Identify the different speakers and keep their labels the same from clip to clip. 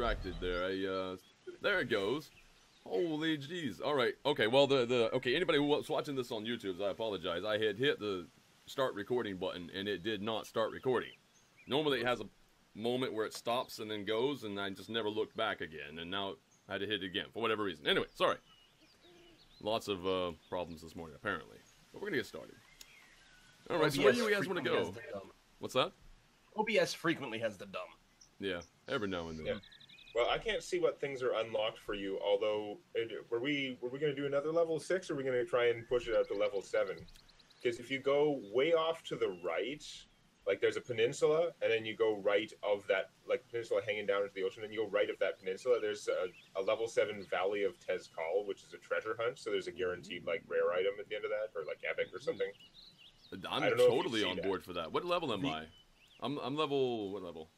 Speaker 1: distracted there. I, uh, there it goes. Holy jeez. All right. Okay. Well, the the okay. Anybody who was watching this on YouTube, I apologize. I had hit the start recording button and it did not start recording. Normally, it has a moment where it stops and then goes, and I just never looked back again. And now I had to hit it again for whatever reason. Anyway, sorry. Lots of uh, problems this morning, apparently. But we're gonna get started. All right. So where do you guys want to go?
Speaker 2: has the dumb.
Speaker 1: What's that?
Speaker 2: OBS frequently has the dumb.
Speaker 1: Yeah. Every now and then.
Speaker 3: Yeah. Well, I can't see what things are unlocked for you. Although, it, were we were we going to do another level six, or are we going to try and push it out to level seven? Because if you go way off to the right, like there's a peninsula, and then you go right of that, like peninsula hanging down into the ocean, and you go right of that peninsula. There's a, a level seven Valley of Tezcal, which is a treasure hunt. So there's a guaranteed like rare item at the end of that, or like epic or something.
Speaker 1: I'm
Speaker 3: I don't know if you
Speaker 1: totally
Speaker 3: see
Speaker 1: on
Speaker 3: that.
Speaker 1: board for that. What level am
Speaker 2: The-
Speaker 1: I? I'm I'm level what level?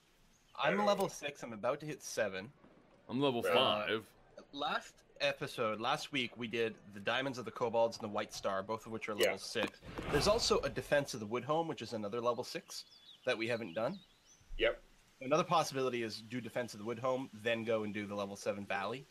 Speaker 2: I'm level six. I'm about to hit seven.
Speaker 1: I'm level
Speaker 3: Right.
Speaker 1: five.
Speaker 2: Last episode, last week, we did the Diamonds of the Kobolds and the White Star, both of which are level
Speaker 3: Yeah.
Speaker 2: six. There's also a Defense of the Woodhome, which is another level six that we haven't done.
Speaker 3: Yep.
Speaker 2: Another possibility is do Defense of the Woodhome, then go and do the level seven Valley.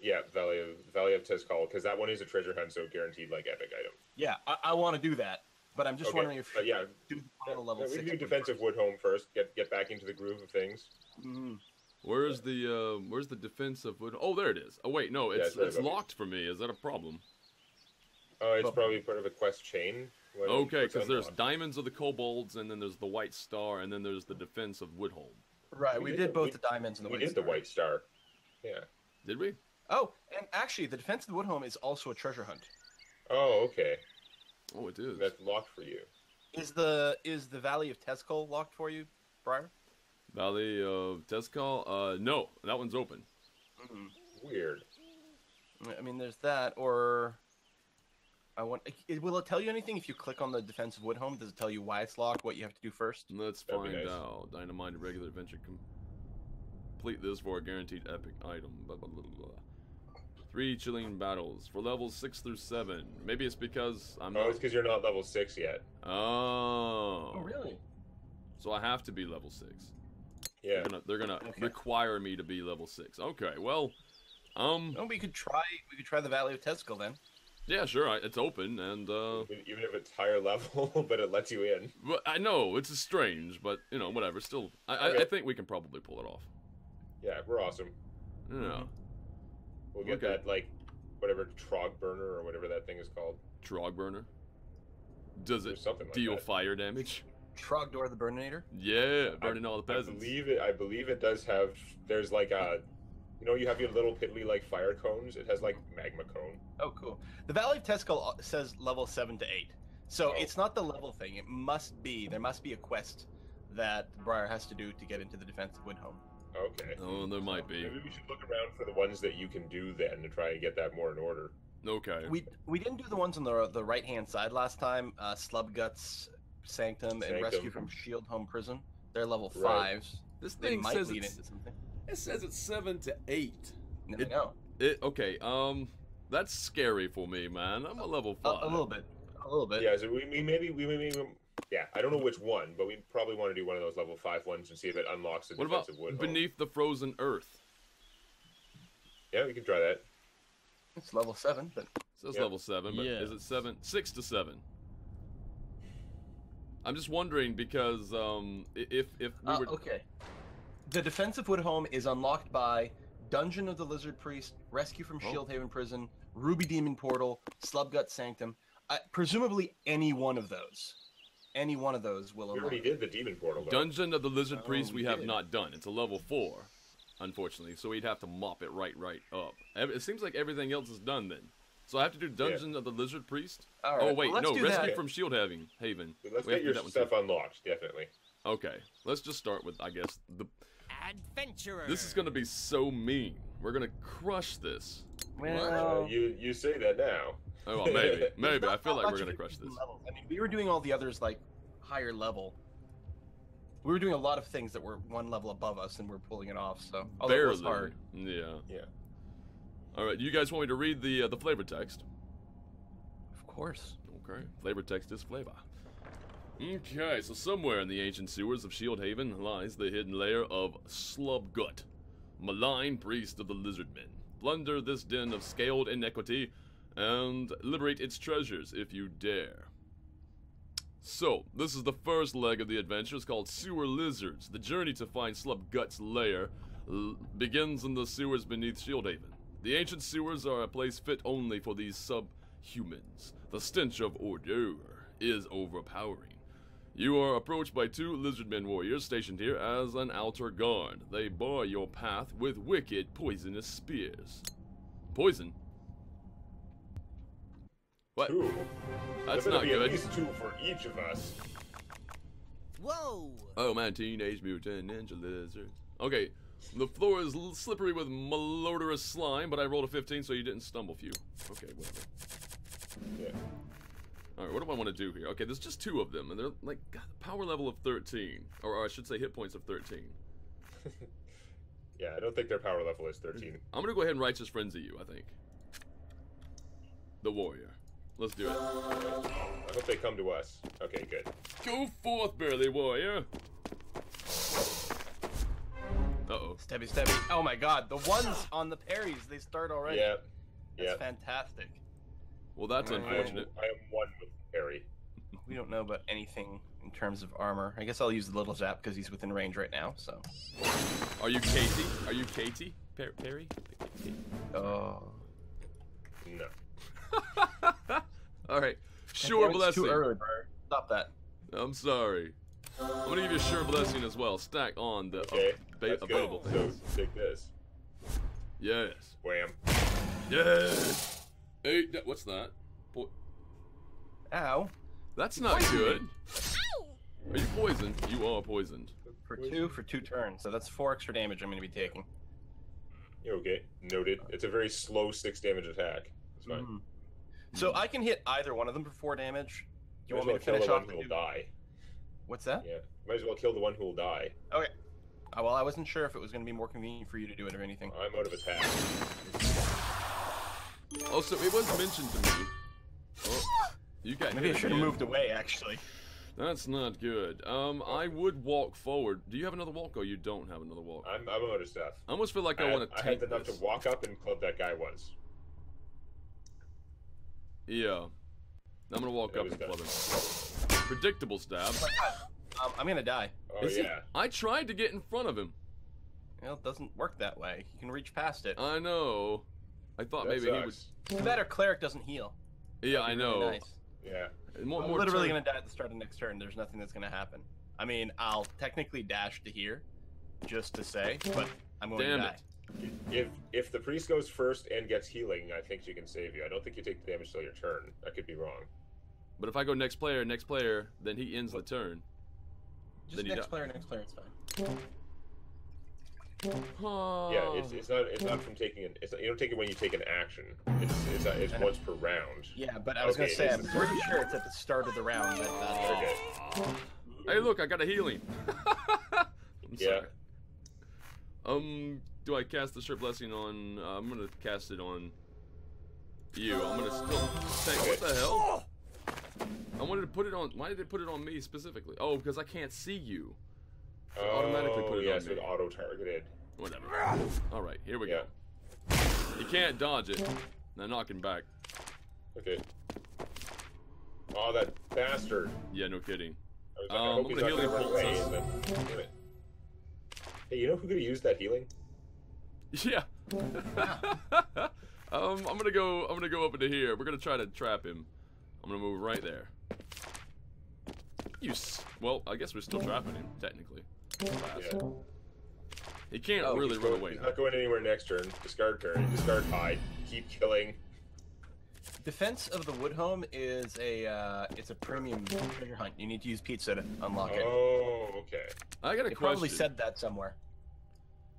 Speaker 3: Yeah, Valley of Valley of Tezcal, because that one is a treasure hunt, so guaranteed like epic item.
Speaker 2: Yeah, I, I want to do that, but I'm just
Speaker 3: Okay,
Speaker 2: wondering if
Speaker 3: but yeah,
Speaker 2: do the final level
Speaker 3: Yeah, we
Speaker 2: six.
Speaker 3: can do defensive wood home first. Get get back into the groove of things.
Speaker 2: Mhm.
Speaker 1: Where's the uh, where's the defense of wood? Oh, there it is. Oh wait, no,
Speaker 3: Yeah,
Speaker 1: it's
Speaker 3: it's
Speaker 1: it's locked for me. Is that a problem?
Speaker 3: Oh, it's probably part of a quest chain. What-
Speaker 1: Okay, because there's
Speaker 3: unlocked?
Speaker 1: diamonds of the kobolds, and then there's the white star, and then there's the defense of Woodhome.
Speaker 2: Right,
Speaker 3: We
Speaker 2: we,
Speaker 3: did
Speaker 2: did both
Speaker 3: we-
Speaker 2: the Diamonds and the
Speaker 3: we
Speaker 2: White
Speaker 3: did
Speaker 2: Star.
Speaker 3: the white star. Yeah.
Speaker 1: Did we?
Speaker 2: Oh, and actually, the Defense of the Woodhome is also a treasure hunt.
Speaker 3: Oh, okay.
Speaker 1: Oh, it is.
Speaker 3: That's locked for you.
Speaker 2: Is the is the Valley of Tezcol locked for you, Briar?
Speaker 1: Valley of Tezcal. Uh, no, that one's open.
Speaker 3: Weird.
Speaker 2: I mean, there's that, or I want. It, will it tell you anything if you click on the defensive wood home? Does it tell you why it's locked? What you have to do first?
Speaker 1: Let's
Speaker 3: That'd
Speaker 1: find
Speaker 3: nice.
Speaker 1: out. Dynamite regular adventure. Complete this for a guaranteed epic item. Blah, blah, blah, blah, blah. Three chilling battles for levels six through seven. Maybe it's because I'm
Speaker 3: Oh,
Speaker 1: not.
Speaker 3: it's because you're not level six yet.
Speaker 1: Oh.
Speaker 2: Oh really?
Speaker 1: So I have to be level six.
Speaker 3: Yeah.
Speaker 1: They're gonna, they're gonna
Speaker 2: Okay.
Speaker 1: require me to be level six. Okay. Well, um,
Speaker 2: No, we could try. We could try the Valley of Tezcol then.
Speaker 1: yeah, sure. I, it's open, and uh,
Speaker 3: Even even if it's higher level, but it lets you in.
Speaker 1: well, I know it's strange, but you know, whatever. Still, I, I, I think we can probably pull it off.
Speaker 3: Yeah, we're awesome.
Speaker 1: Yeah.
Speaker 3: We'll get
Speaker 1: Okay.
Speaker 3: that like whatever trog burner or whatever that thing is called.
Speaker 1: Trog burner. Does it
Speaker 3: something like
Speaker 1: deal
Speaker 3: that.
Speaker 1: fire damage?
Speaker 2: Trogdor the Burninator.
Speaker 1: Yeah, burning all the
Speaker 3: I believe it. I believe it does have. There's like a, you know, you have your little piddly like fire cones. It has like magma cone.
Speaker 2: Oh, cool. The Valley of Tezcol says level seven to eight, so
Speaker 3: Oh.
Speaker 2: it's not the level thing. It must be there must be a quest that Briar has to do to get into the Defense of Woodhome.
Speaker 3: Okay.
Speaker 1: Oh, there might be.
Speaker 3: Maybe we should look around for the ones that you can do then to try and get that more in order.
Speaker 1: Okay.
Speaker 2: We we didn't do the ones on the the right hand side last time. Uh, Slubguts, Sanctum, and Rescue from Shield Home Prison. They're level
Speaker 3: Right.
Speaker 2: fives.
Speaker 1: this
Speaker 2: They
Speaker 1: thing
Speaker 2: might
Speaker 1: says
Speaker 2: lead
Speaker 1: it's,
Speaker 2: into something.
Speaker 1: it says it's seven to eight.
Speaker 2: No,
Speaker 1: It-
Speaker 2: no,
Speaker 1: It okay. Um, that's scary for me, man. I'm a level
Speaker 2: a,
Speaker 1: five.
Speaker 2: a little bit, a little bit.
Speaker 3: Yeah, so we, we maybe we maybe yeah. I don't know which one, but we probably want to do one of those level five ones and see if it unlocks the
Speaker 1: What about
Speaker 3: defensive wood. home.
Speaker 1: beneath the frozen earth?
Speaker 3: Yeah, we can try that.
Speaker 2: It's level seven, but
Speaker 1: It says
Speaker 3: Yeah.
Speaker 1: level seven, but
Speaker 4: Yeah.
Speaker 1: is it seven? Six to seven. I'm just wondering because um, if if we
Speaker 2: Uh,
Speaker 1: were
Speaker 2: okay. The defensive wood home is unlocked by Dungeon of the Lizard Priest, Rescue from
Speaker 1: Oh.
Speaker 2: Shieldhaven Prison, Ruby Demon Portal, Slubgut Sanctum. Uh, presumably, any one of those. Any one of those will
Speaker 3: We already did the demon portal. Though.
Speaker 1: Dungeon of the Lizard
Speaker 2: Oh,
Speaker 1: Priest, we
Speaker 2: we
Speaker 1: have
Speaker 2: did.
Speaker 1: not done. It's a level four, unfortunately. So we'd have to mop it right, right up. It seems like everything else is done then. So I have to do Dungeon of the Lizard Priest.
Speaker 2: All right,
Speaker 1: Oh wait,
Speaker 2: well,
Speaker 1: no, Rescue
Speaker 2: that.
Speaker 1: from Shield Haven. Haven.
Speaker 3: Let's
Speaker 1: We have to
Speaker 3: get
Speaker 1: do
Speaker 3: your
Speaker 1: that one
Speaker 3: stuff
Speaker 1: too.
Speaker 3: unlocked, definitely.
Speaker 1: Okay, let's just start with I guess the.
Speaker 4: Adventurer.
Speaker 1: This is gonna be so mean. We're gonna crush this.
Speaker 2: Well,
Speaker 3: Uh, you you say that now.
Speaker 1: Oh well, maybe, maybe. I feel like we're gonna crush this.
Speaker 2: levels. I mean, we were doing all the others like higher level. We were doing a lot of things that were one level above us, and we're pulling it off. So although it was
Speaker 1: Barely.
Speaker 2: hard.
Speaker 1: Yeah.
Speaker 3: Yeah.
Speaker 1: All right. You guys want me to read the uh, the flavor text?
Speaker 2: Of course.
Speaker 1: Okay. Flavor text is flavor. Okay, so somewhere in the ancient sewers of Shield Haven lies the hidden lair of Slubgut, Malign priest of the lizardmen. Plunder this den of scaled inequity and liberate its treasures if you dare. So, this is the first leg of the adventure. It's called Sewer Lizards. The journey to find Slubgut's lair begins in the sewers beneath Shieldhaven. The ancient sewers are a place fit only for these subhumans. The stench of ordure is overpowering. You are approached by two lizardmen warriors stationed here as an outer guard. They bar your path with wicked, poisonous spears. Poison? What?
Speaker 3: Two.
Speaker 1: That's not
Speaker 3: better be
Speaker 1: good.
Speaker 3: At least two for each of us.
Speaker 4: Whoa!
Speaker 1: Oh man, Teenage Mutant Ninja Lizards. Okay, the floor is slippery with malodorous slime, but I rolled a 15 so you didn't stumble, few. Okay, whatever.
Speaker 3: Yeah.
Speaker 1: Alright, what do I want to do here? Okay, there's just two of them, and they're like God, power level of 13. Or, or I should say hit points of 13.
Speaker 3: Yeah, I don't think their power level is 13.
Speaker 1: I'm gonna go ahead and Righteous Frenzy you, I think. The warrior. Let's do it.
Speaker 3: I hope they come to us. Okay, good.
Speaker 1: Go forth, burly warrior! Uh-oh.
Speaker 2: Stebby, Stebby. Oh my god, the ones on the parries, they start already.
Speaker 3: Yeah.
Speaker 2: That's
Speaker 3: Yeah.
Speaker 2: fantastic.
Speaker 1: Well, that's
Speaker 2: Alright.
Speaker 3: I am,
Speaker 1: unfortunate.
Speaker 3: I am one with Harry.
Speaker 2: We don't know about anything in terms of armor. I guess I'll use the little zap because he's within range right now, so.
Speaker 1: Are you Katie? Are you Katie? Per- Perry?
Speaker 2: Oh.
Speaker 3: No.
Speaker 1: Alright. Sure
Speaker 2: It's
Speaker 1: blessing.
Speaker 2: Too early, bro. Stop that.
Speaker 1: I'm sorry. I'm gonna give you a sure blessing as well. Stack on the
Speaker 3: Okay.
Speaker 1: uh, ba-
Speaker 3: That's
Speaker 1: available
Speaker 3: good.
Speaker 1: things.
Speaker 3: So take this.
Speaker 1: Yes.
Speaker 3: Wham.
Speaker 1: Yes. Hey, that, what's that? Po-
Speaker 2: Ow.
Speaker 1: that's not good. Are you poisoned? You are poisoned.
Speaker 2: For two, for two turns. So that's four extra damage I'm going to be taking.
Speaker 3: You're okay. Noted. It's a very slow six damage attack. It's fine.
Speaker 2: Mhm. So I can hit either one of them for four damage. Do you
Speaker 3: Might
Speaker 2: want me
Speaker 3: as
Speaker 2: to finish
Speaker 3: kill the
Speaker 2: off
Speaker 3: one who will die.
Speaker 2: What's that?
Speaker 3: Yeah. Might as well kill the one who will die.
Speaker 2: Okay. Uh, well, I wasn't sure if it was going to be more convenient for you to do it or anything.
Speaker 3: I'm out of attack.
Speaker 1: Also, it was mentioned to me. Oh, you got
Speaker 2: Maybe I should have moved away, actually.
Speaker 1: That's not good. Um, I would walk forward. Do you have another walk? or you don't have another walk.
Speaker 3: I'm, I'm out of stuff.
Speaker 1: I almost feel like I,
Speaker 3: I,
Speaker 1: want
Speaker 3: I had enough
Speaker 1: this.
Speaker 3: to walk up and club that guy once.
Speaker 1: Yeah. I'm gonna walk
Speaker 3: That
Speaker 1: up and
Speaker 3: done.
Speaker 1: club him. Predictable stab.
Speaker 2: Um, I'm going to die.
Speaker 3: Oh
Speaker 1: Is he-
Speaker 3: yeah.
Speaker 1: I tried to get in front of him.
Speaker 2: Well, it doesn't work that way. You can reach past it.
Speaker 1: I know. I thought
Speaker 3: That
Speaker 1: maybe he would.
Speaker 3: sucks.
Speaker 2: Too bad our cleric doesn't heal.
Speaker 1: Yeah, I
Speaker 2: That'd really
Speaker 1: know.
Speaker 2: nice.
Speaker 3: Yeah.
Speaker 1: More,
Speaker 2: I'm
Speaker 1: more
Speaker 2: literally
Speaker 1: turn-
Speaker 2: going to die at the start of next turn. There's nothing that's going to happen. I mean, I'll technically dash to here, just to say, but I'm going
Speaker 1: Damn
Speaker 2: to
Speaker 1: it.
Speaker 2: Die.
Speaker 3: If if the priest goes first and gets healing, I think she can save you. I don't think you take the damage till your turn. I could be wrong.
Speaker 1: But if I go next player, next player, then he ends the turn.
Speaker 2: Just
Speaker 1: Then
Speaker 2: next
Speaker 1: die.
Speaker 2: player, next player, it's fine.
Speaker 3: Yeah, it's, it's not it's not from taking an it's not, you don't take it when you take an action. It's it's, uh, it's once per round.
Speaker 2: Yeah, but I was
Speaker 3: Okay,
Speaker 2: going to say, I'm pretty sure it's at the start of the round that uh,
Speaker 3: Okay.
Speaker 1: Hey, look, I got a healing. I'm
Speaker 3: Yeah.
Speaker 1: sorry. Um, do I cast the sure blessing on? Uh, I'm gonna cast it on you. I'm gonna still take. What the hell? I wanted to put it on. Why did it put it on me specifically? Oh, because I can't see you. So automatically put
Speaker 3: Oh,
Speaker 1: it
Speaker 3: yeah,
Speaker 1: on
Speaker 3: so
Speaker 1: me.
Speaker 3: it auto targeted.
Speaker 1: Whatever. All right, here we
Speaker 3: Yeah.
Speaker 1: go. You can't dodge it. Now knock him back.
Speaker 3: Okay. Oh, that bastard.
Speaker 1: Yeah, no kidding.
Speaker 3: I was like,
Speaker 1: Um,
Speaker 3: I hope
Speaker 1: I'm gonna heal
Speaker 3: gonna
Speaker 1: him
Speaker 3: run
Speaker 1: pulse
Speaker 3: away.
Speaker 1: us.
Speaker 3: and then- damn it. Hey, you know who could have used that healing?
Speaker 1: Yeah. um, I'm gonna go. I'm gonna go up into here. We're gonna try to trap him. I'm gonna move right there. You. S- well, I guess we're still trapping him technically.
Speaker 3: Yeah.
Speaker 1: He can't
Speaker 2: Oh,
Speaker 1: really run
Speaker 3: going-
Speaker 1: away.
Speaker 3: He's not going anywhere next turn. Discard parry. Discard hide. Keep killing.
Speaker 2: Defense of the wood home is a uh, it's a premium treasure hunt. You need to use pizza to unlock it.
Speaker 3: Oh, okay.
Speaker 1: I got a
Speaker 2: They
Speaker 1: question.
Speaker 2: probably said that somewhere.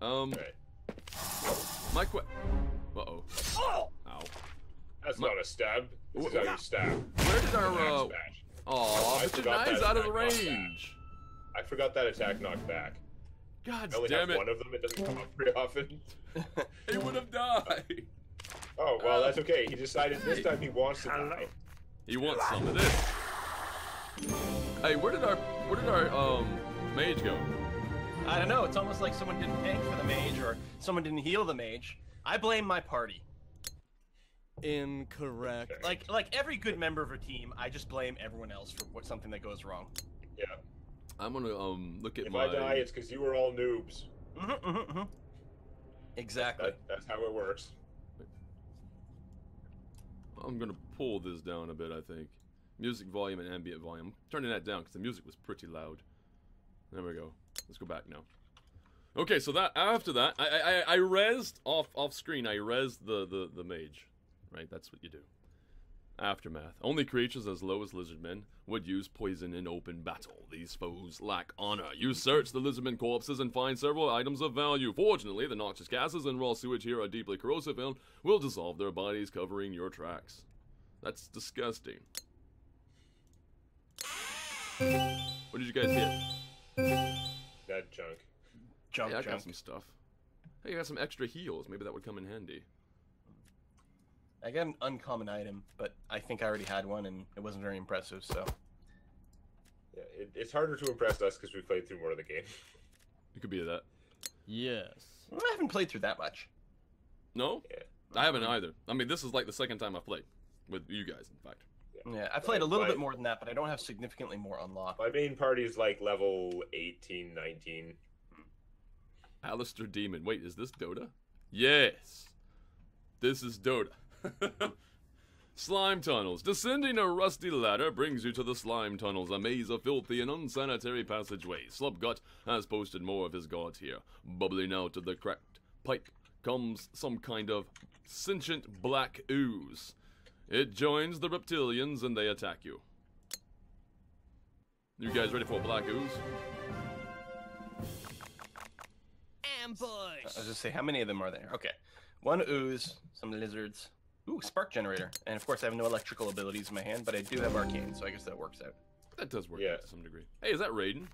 Speaker 1: Um,
Speaker 3: Okay.
Speaker 1: My que. Uh oh. Ow.
Speaker 3: That's
Speaker 1: My-
Speaker 3: not a stab. This is how you stab.
Speaker 1: Where did our
Speaker 3: Axe
Speaker 1: uh?
Speaker 3: bash.
Speaker 1: Aw,
Speaker 3: I
Speaker 1: but your
Speaker 3: forgot
Speaker 1: knive's
Speaker 3: that
Speaker 1: out of the
Speaker 3: attack knocked back.
Speaker 1: range.
Speaker 3: I forgot that attack knocked back.
Speaker 1: God
Speaker 3: I only
Speaker 1: damn
Speaker 3: have
Speaker 1: it!
Speaker 3: one of them. It doesn't come up very often.
Speaker 1: He would have died.
Speaker 3: Oh well,
Speaker 1: Uh,
Speaker 3: that's okay. He decided this time he wants to die.
Speaker 1: He wants some of this. Hey, where did our where did our um mage go?
Speaker 2: I don't know. It's almost like someone didn't tank for the mage or someone didn't heal the mage. I blame my party.
Speaker 5: Incorrect.
Speaker 3: Okay.
Speaker 2: Like like every good member of a team, I just blame everyone else for what something that goes wrong.
Speaker 3: Yeah.
Speaker 1: I'm gonna um look at
Speaker 3: If
Speaker 1: my.
Speaker 3: I die, it's because you were all noobs.
Speaker 2: hmm hmm hmm Exactly.
Speaker 3: That, that's how it works.
Speaker 1: I'm gonna pull this down a bit. I think music volume and ambient volume. I'm turning that down because the music was pretty loud. There we go. Let's go back now. Okay, so that after that, I I, I rezzed off off screen. I rezzed the the the mage, right? That's what you do. Aftermath. Only creatures as low as lizardmen would use poison in open battle. These foes lack honor. You search the lizardmen corpses and find several items of value. Fortunately, the noxious gases and raw sewage here are deeply corrosive and will dissolve their bodies, covering your tracks. That's disgusting. What did you guys hit?
Speaker 3: That junk.
Speaker 2: Junk,
Speaker 1: yeah, I
Speaker 2: junk.
Speaker 1: got some stuff. Hey, I got some extra heals. Maybe that would come in handy.
Speaker 2: I got an uncommon item, but I think I already had one and it wasn't very impressive. So
Speaker 3: Yeah, it, it's harder to impress us because we played through more of the game.
Speaker 1: It could be that.
Speaker 5: Yes.
Speaker 2: I haven't played through that much.
Speaker 1: No,
Speaker 3: Yeah.
Speaker 1: I haven't either. I mean, this is like the second time I've played with you guys. In fact,
Speaker 2: Yeah, I played a little
Speaker 3: my-
Speaker 2: bit more than that, but I don't have significantly more unlocked.
Speaker 3: My main party is like level 18, 19.
Speaker 1: Alistair Demon. Wait, is this Dota? Yes, this is Dota. slime tunnels. Descending a rusty ladder brings you to the slime tunnels, a maze of filthy and unsanitary passageways. Slubgut has posted more of his guards here. Bubbling out of the cracked pipe comes some kind of sentient black ooze. It joins the reptilians and they attack you. You guys ready for black ooze?
Speaker 4: Ambush!
Speaker 2: I was just say, how many of them are there? Okay, one ooze, some lizards. Ooh, spark generator, and of course I have no electrical abilities in my hand, but I do have arcane, so I guess that works out.
Speaker 1: That does work
Speaker 3: Yeah.
Speaker 1: out to some degree. Hey, is that Raiden?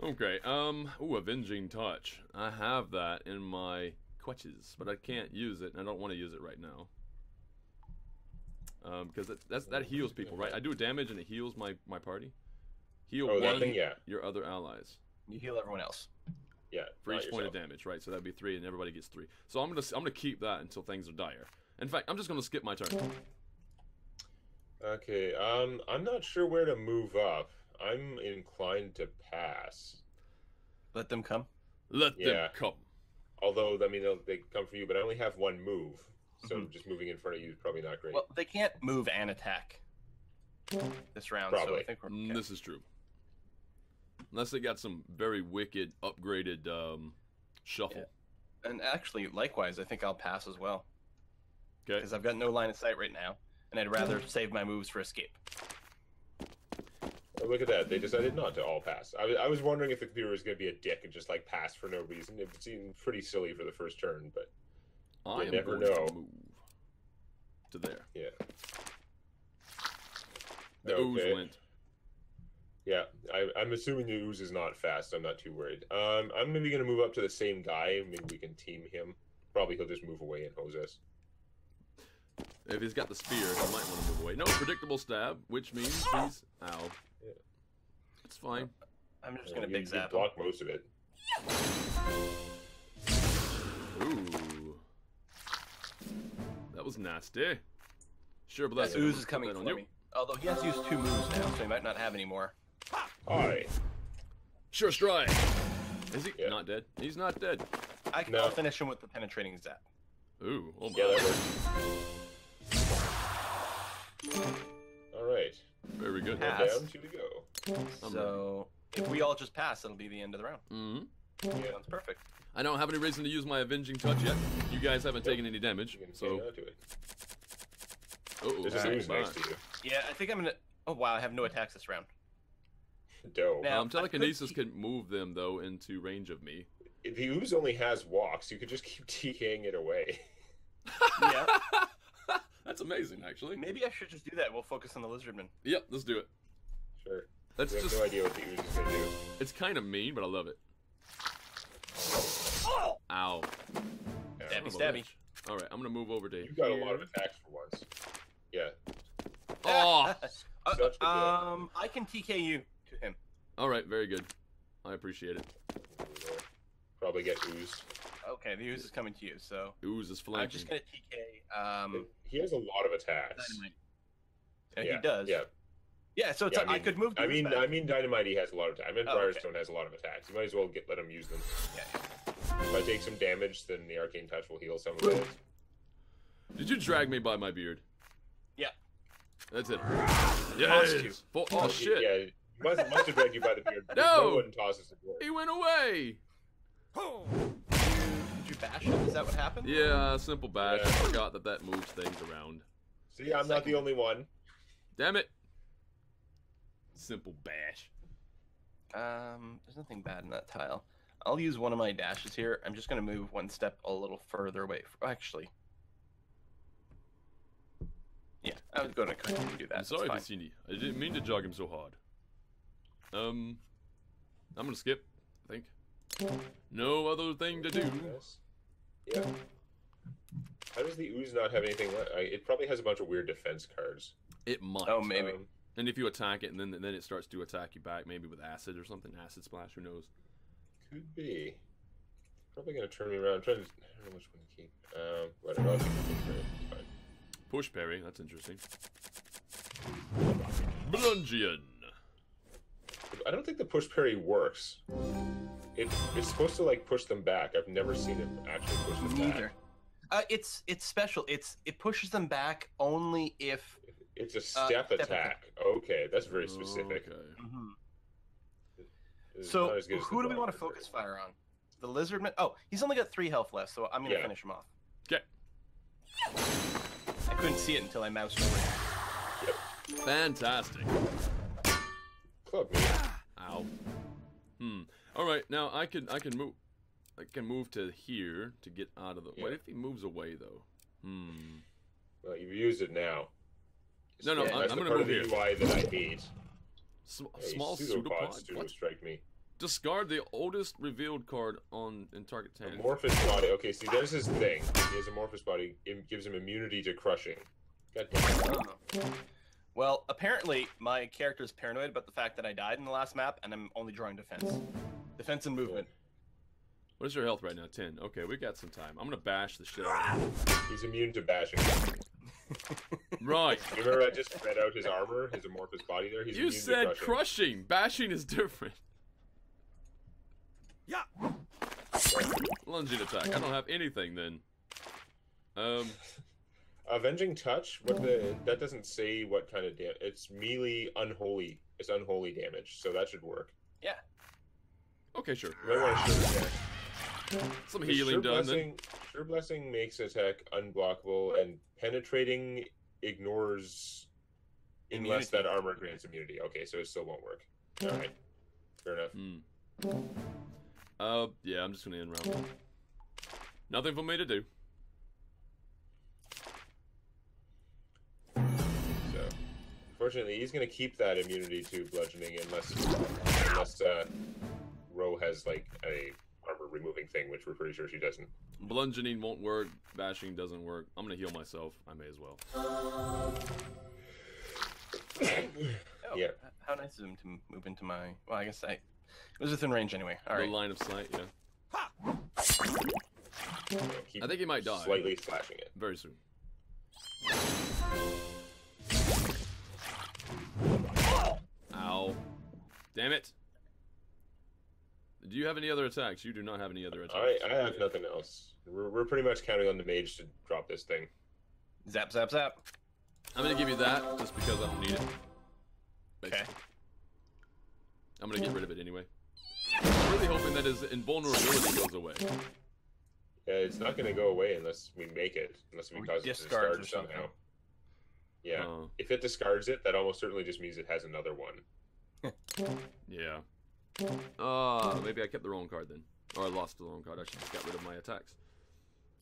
Speaker 1: Okay, um, ooh, Avenging Touch. I have that in my quetches, but I can't use it, and I don't want to use it right now. Um, because that, that heals people, right? I do damage and it heals my, my party. Heal
Speaker 3: Oh, that
Speaker 1: one,
Speaker 3: thing, yeah.
Speaker 1: your other allies.
Speaker 2: You heal everyone else.
Speaker 3: Yeah.
Speaker 1: For
Speaker 3: not
Speaker 1: each point of damage, right? So that'd be three, and everybody gets three. So I'm gonna I'm gonna keep that until things are dire. In fact, I'm just gonna skip my turn.
Speaker 3: Okay, um, I'm not sure where to move up. I'm inclined to pass.
Speaker 2: Let them come.
Speaker 1: Let
Speaker 3: Yeah.
Speaker 1: them come.
Speaker 3: Although, I mean, they'll, they come for you, but I only have one move. So
Speaker 2: Mhm.
Speaker 3: just moving in front of you is probably not great.
Speaker 2: Well, they can't move and attack this round, so I think we're
Speaker 1: Mm,
Speaker 2: okay.
Speaker 1: This is true. Unless they got some very wicked upgraded um, shuffle.
Speaker 2: And actually, likewise, I think I'll pass as well
Speaker 1: Okay.
Speaker 2: because I've got no line of sight right now, and I'd rather save my moves for escape.
Speaker 3: Oh, look at that. They decided not to all pass. I, was- I was wondering if the computer was going to be a dick and just like pass for no reason. It seemed pretty silly for the first turn, but
Speaker 1: I am
Speaker 3: never
Speaker 1: going
Speaker 3: know.
Speaker 1: to move to there.
Speaker 3: yeah.
Speaker 1: The
Speaker 3: Okay.
Speaker 1: ooze went.
Speaker 3: Yeah, I, I'm assuming the ooze is not fast. I'm not too worried. Um, I'm maybe going to move up to the same guy. Maybe we can team him. Probably he'll just move away and hose us.
Speaker 1: If he's got the spear, he might want to move away. No predictable stab, which means he's ow.
Speaker 3: Yeah.
Speaker 1: It's fine.
Speaker 2: I'm just
Speaker 3: Uh,
Speaker 2: gonna
Speaker 3: you-
Speaker 2: big zap. him.
Speaker 3: block most of it.
Speaker 1: Ooh. That was nasty. Sure, but that's
Speaker 2: That ooze is coming for me. Although he has used two moves now, so he might not have any more.
Speaker 3: Alright.
Speaker 1: Sure strike. Is he
Speaker 3: Yeah.
Speaker 1: not dead? He's not dead.
Speaker 2: I can
Speaker 3: No.
Speaker 2: I'll finish him with the penetrating zap.
Speaker 1: Ooh, oh my.
Speaker 3: Yeah, that works. Alright.
Speaker 1: Very good.
Speaker 2: Pass.
Speaker 3: Down, two to go.
Speaker 2: So if we all just pass, it'll be the end of the round.
Speaker 1: Mm-hmm.
Speaker 3: Yeah.
Speaker 2: Sounds perfect.
Speaker 1: I don't have any reason to use my avenging touch yet. You guys haven't taken any damage, so.
Speaker 3: hang on to it.
Speaker 1: Oh,
Speaker 3: There's an next to you.
Speaker 2: Yeah, I think I'm gonna. Oh wow, I have no attacks this round.
Speaker 3: Dope.
Speaker 2: Now-
Speaker 1: Um,
Speaker 2: I could
Speaker 1: telekinesis can move them though into range of me.
Speaker 3: If the ooze only has walks, you could just keep TKing it away.
Speaker 2: Yeah.
Speaker 1: That's amazing, actually.
Speaker 2: Maybe I should just do that. We'll focus on the lizardman.
Speaker 1: Yep, let's do it.
Speaker 3: Sure.
Speaker 1: That's
Speaker 3: We have
Speaker 1: just.
Speaker 3: no idea what the ooze is going to do.
Speaker 1: It's kind of mean, but I love it. Ow.
Speaker 3: Yeah.
Speaker 2: Stabby,
Speaker 1: Son of a
Speaker 2: stabby.
Speaker 1: All right, I'm gonna move over to.
Speaker 3: You've got a lot of attacks for once. Yeah.
Speaker 1: Oh.
Speaker 2: Uh,
Speaker 3: Such good
Speaker 2: um, I can TK you to him.
Speaker 1: All right, very good. I appreciate it.
Speaker 3: Probably get oozed.
Speaker 2: Okay, the ooze is coming to you, so
Speaker 1: Ooze is
Speaker 2: I'm just gonna TK. Um,
Speaker 3: He has a lot of attacks.
Speaker 2: dynamite. Yeah,
Speaker 3: Yeah,
Speaker 2: he does.
Speaker 3: Yeah.
Speaker 2: Yeah, so it's
Speaker 3: Yeah,
Speaker 2: I,
Speaker 3: I
Speaker 2: could move.
Speaker 3: I mean,
Speaker 2: back.
Speaker 3: I mean, Dynamite he has a lot of Time. I mean,
Speaker 2: Oh, okay.
Speaker 3: Firestone has a lot of attacks. You might as well get let him use them.
Speaker 2: Yeah.
Speaker 3: If I take some damage, then the Arcane Touch will heal some of it.
Speaker 1: Did you drag me by my beard?
Speaker 2: Yeah.
Speaker 1: That's it.
Speaker 2: Tossed you.
Speaker 1: Yes. Oh shit.
Speaker 3: Yeah, he must, must have dragged you by the beard.
Speaker 1: No!
Speaker 3: No one tosses a word.
Speaker 1: He went away.
Speaker 2: Did you bash him? Is that what happened?
Speaker 1: Yeah, simple bash. I forgot that that moves things around.
Speaker 3: See, I'm not the only one.
Speaker 1: Damn it. Simple bash.
Speaker 2: Um, there's nothing bad in that tile. I'll use one of my dashes here. I'm just gonna move one step a little further away. f actually, yeah, I was going to continue to do that.
Speaker 1: I'm sorry,
Speaker 2: It's.
Speaker 1: Vicini. I didn't mean to jog him so hard. Um, I'm gonna skip. I think. No other thing to do.
Speaker 3: Yeah. How does the ooze not have anything? le- I, it probably has a bunch of weird defense cards.
Speaker 1: It might.
Speaker 2: Oh, maybe.
Speaker 3: Um,
Speaker 1: And if you attack it, and then then it starts to attack you back, maybe with acid or something, acid splash. Who knows?
Speaker 3: Could be. Probably gonna turn me around. I'm trying to. I don't know which one to keep. Um, whatever. I'll keep the picture. It's.
Speaker 1: Push parry. That's interesting. Blungian.
Speaker 3: I don't think the push parry works. It, it's supposed to like push them back. I've never seen it actually push them
Speaker 2: Neither.
Speaker 3: back.
Speaker 2: Uh, it's it's special. It's it pushes them back only if.
Speaker 3: It's a
Speaker 2: Uh,
Speaker 3: step
Speaker 2: step
Speaker 3: attack. Okay, that's very specific.
Speaker 1: Okay.
Speaker 3: It's
Speaker 2: So
Speaker 3: not as good as
Speaker 2: who do we want to
Speaker 3: block
Speaker 2: focus fire on? The lizard man. Oh, he's only got three health left, so I'm gonna
Speaker 3: Yeah.
Speaker 2: finish him off.
Speaker 1: Okay.
Speaker 2: I couldn't see it until I moused over.
Speaker 1: Fantastic.
Speaker 3: Club me.
Speaker 1: Ow. Hmm. All right. Now I can I can move. I can move to here to get out of the. What if he moves away though? Hmm.
Speaker 3: Well, you've used it now.
Speaker 1: No, no,
Speaker 3: Yeah,
Speaker 1: I'm-
Speaker 3: that's
Speaker 1: I'm
Speaker 3: the
Speaker 1: gonna
Speaker 3: part
Speaker 1: move
Speaker 3: of the UI that I hate.
Speaker 1: Sm-
Speaker 3: A
Speaker 1: small
Speaker 3: pseudopod
Speaker 1: pseudopod.
Speaker 3: pseudo
Speaker 1: What?
Speaker 3: strike me.
Speaker 1: Discard the oldest revealed card on in target ten.
Speaker 3: Amorphous body. Okay, see, there's his thing. He has amorphous body. It gives him immunity to crushing. God damn it.
Speaker 2: Oh. Well, apparently my character is paranoid about the fact that I died in the last map, and I'm only drawing defense, defense and movement.
Speaker 1: What is your health right now? Ten. Okay, we got some time. I'm gonna bash the shit out of him.
Speaker 3: He's immune to bashing.
Speaker 1: Right.
Speaker 3: You remember I just read out his armor, his amorphous body there? He's
Speaker 1: You
Speaker 3: immune
Speaker 1: said
Speaker 3: to
Speaker 1: crushing.
Speaker 3: crushing.
Speaker 1: Bashing is different. Lunging attack. I don't have anything then. Um.
Speaker 3: Avenging touch. What the? That doesn't say what kind of damage. It's melee unholy. It's unholy damage, so that should work.
Speaker 2: Yeah.
Speaker 1: Okay, sure.
Speaker 3: You might want to sure, yeah.
Speaker 1: Some healing
Speaker 3: sure
Speaker 1: done then.
Speaker 3: blessing, Sure blessing makes attack unblockable, and penetrating ignores unless that armor grants immunity. Okay, so it still won't work. All right, fair enough.
Speaker 1: Hmm. Uh, yeah, I'm just gonna end round. Nothing for me to do.
Speaker 3: So, fortunately, he's gonna keep that immunity to bludgeoning unless unless uh, Ro has like a armor removing thing, which we're pretty sure she doesn't.
Speaker 1: Bludgeoning won't work. Bashing doesn't work. I'm gonna heal myself. I may as well.
Speaker 2: Oh,
Speaker 3: Yeah.
Speaker 2: How nice of him to move into my. Well, I guess I. It was within range anyway. All
Speaker 1: the
Speaker 2: right.
Speaker 1: line of sight. Yeah.
Speaker 3: You keep
Speaker 1: I think he might die
Speaker 3: Slightly slashing it.
Speaker 1: very soon. Ow! Damn it! Do you have any other attacks? You do not have any other attacks.
Speaker 3: I I have nothing else. We're, we're pretty much counting on the mage to drop this thing.
Speaker 2: Zap, zap, zap.
Speaker 1: I'm gonna give you that just because I don't need it.
Speaker 2: Okay.
Speaker 1: I'm gonna get rid of it anyway. I'm really hoping that his invulnerability goes away.
Speaker 3: Yeah, it's not going to go away unless we make it, unless we
Speaker 2: Or
Speaker 3: cause it to
Speaker 2: discards
Speaker 3: discard
Speaker 2: or something.
Speaker 3: somehow. Yeah,
Speaker 1: Uh,
Speaker 3: if it discards it, that almost certainly just means it has another one.
Speaker 1: yeah. Uh, maybe I kept the wrong card then. Or I lost the wrong card. I should just get rid of my attacks.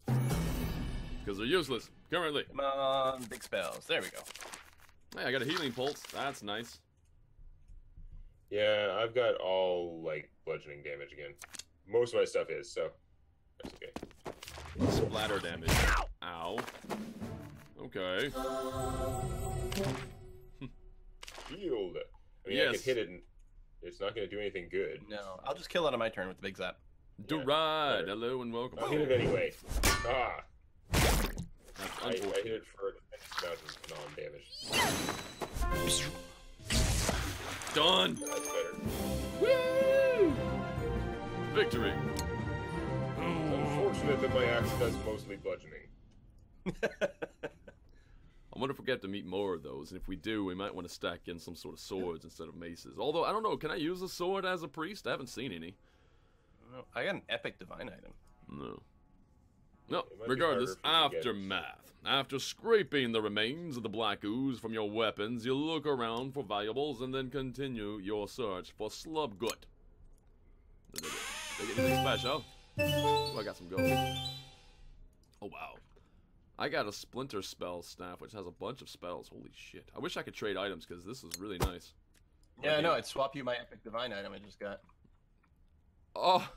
Speaker 1: Because they're useless, currently.
Speaker 2: Come on, big spells. There we go.
Speaker 1: Hey, I got a healing pulse. That's nice.
Speaker 3: Yeah, I've got all like bludgeoning damage again. Most of my stuff is so. That's okay.
Speaker 1: Splatter damage. Ow. Okay.
Speaker 3: Healed. I mean, I
Speaker 1: Yes.
Speaker 3: could hit it. And, It's not going to do anything good.
Speaker 2: No, I'll just kill it on my turn with the big zap.
Speaker 1: Do
Speaker 3: Yeah,
Speaker 1: Hello and welcome.
Speaker 3: I'll hit it anyway. Ah,
Speaker 1: That's
Speaker 3: I, I hit it for a tremendous amount of non-damage.
Speaker 1: Done.
Speaker 3: That's better.
Speaker 1: Woo! Victory.
Speaker 3: It's unfortunate that my axe does mostly bludgeoning.
Speaker 1: I wonder if we get to meet more of those, and if we do, we might want to stack in some sort of swords instead of maces. Although I don't know, can I use a sword as a priest? I haven't seen any.
Speaker 2: No, I got an epic divine item.
Speaker 1: No. No,
Speaker 3: It might be
Speaker 1: regardless,
Speaker 3: harder for you to get-
Speaker 1: aftermath. After scraping the remains of the black ooze from your weapons, you look around for valuables and then continue your search for slubgut. Did they get- they get anything special? Oh, I got some gold. Oh, wow. I got a splinter spell staff, which has a bunch of spells. Holy shit. I wish I could trade items, because this is really nice.
Speaker 2: Yeah, I know. I'd swap you my epic divine item I just got.
Speaker 1: Oh,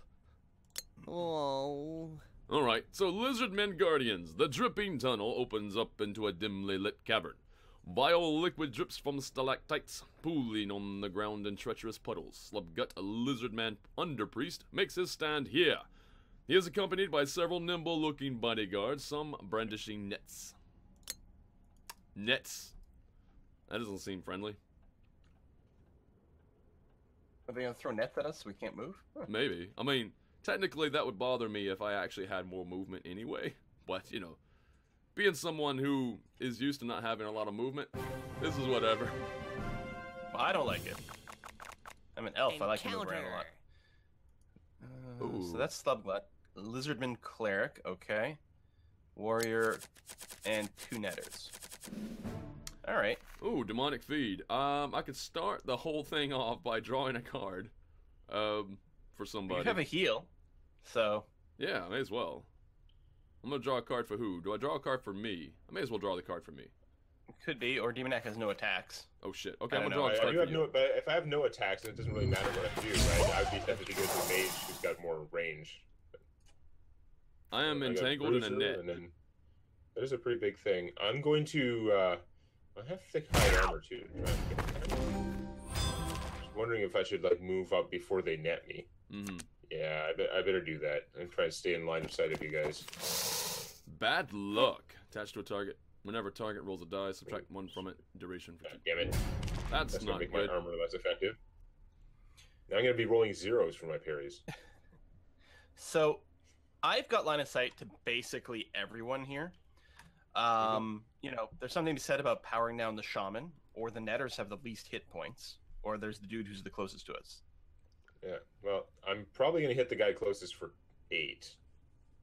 Speaker 4: Oh.
Speaker 1: Alright, so Lizardmen Guardians. The dripping tunnel opens up into a dimly lit cavern. Vile liquid drips from stalactites, pooling on the ground in treacherous puddles. Slubgut, a lizardman underpriest, makes his stand here. He is accompanied by several nimble looking bodyguards, some brandishing nets. Nets. That doesn't seem friendly.
Speaker 2: Are they gonna throw nets at us so we can't move? Huh.
Speaker 1: Maybe. I mean, technically that would bother me if I actually had more movement anyway. But, you know, being someone who is used to not having a lot of movement, this is whatever.
Speaker 2: Well, I don't like it. I'm an elf. I like to move around a lot. Uh,
Speaker 1: Ooh.
Speaker 2: so that's Slubgut. Lizardman Cleric, okay. Warrior, and two netters. Alright.
Speaker 1: Ooh, demonic feed. Um, I could start the whole thing off by drawing a card. Um, for
Speaker 2: You have a heal, so
Speaker 1: Yeah, I may as well. I'm gonna draw a card for who? Do I draw a card for me? I may as well draw the card for me.
Speaker 2: could be, or Demonac has no attacks.
Speaker 1: Oh shit. Okay,
Speaker 2: I
Speaker 1: I'm gonna draw
Speaker 2: know,
Speaker 1: a
Speaker 3: I, I
Speaker 1: card
Speaker 3: do
Speaker 1: for
Speaker 3: have
Speaker 1: you.
Speaker 3: no, but if I have no attacks, then it doesn't really matter what I do, right? I'd be tempted to go to a mage who's got more range.
Speaker 1: I am
Speaker 3: I
Speaker 1: entangled in a net.
Speaker 3: And then that is a pretty big thing. I'm going to. Uh, I have thick hide armor too. Just wondering if I should like move up before they net me.
Speaker 1: Mm-hmm.
Speaker 3: Yeah, I, be- I better do that and try to stay in line of sight of you guys.
Speaker 1: Bad luck. Attached to a target. Whenever a target rolls a die, subtract one from it. Duration for
Speaker 3: God
Speaker 1: two.
Speaker 3: damn it!
Speaker 1: That's,
Speaker 3: That's gonna
Speaker 1: not
Speaker 3: make
Speaker 1: good.
Speaker 3: my armor less effective. Now I'm gonna be rolling zeros for my parries.
Speaker 2: So, I've got line of sight to basically everyone here. Um, you know, there's something to be said about powering down the shaman, or the netters have the least hit points, or there's the dude who's the closest to us.
Speaker 3: Yeah. Well, I'm probably gonna hit the guy closest for eight,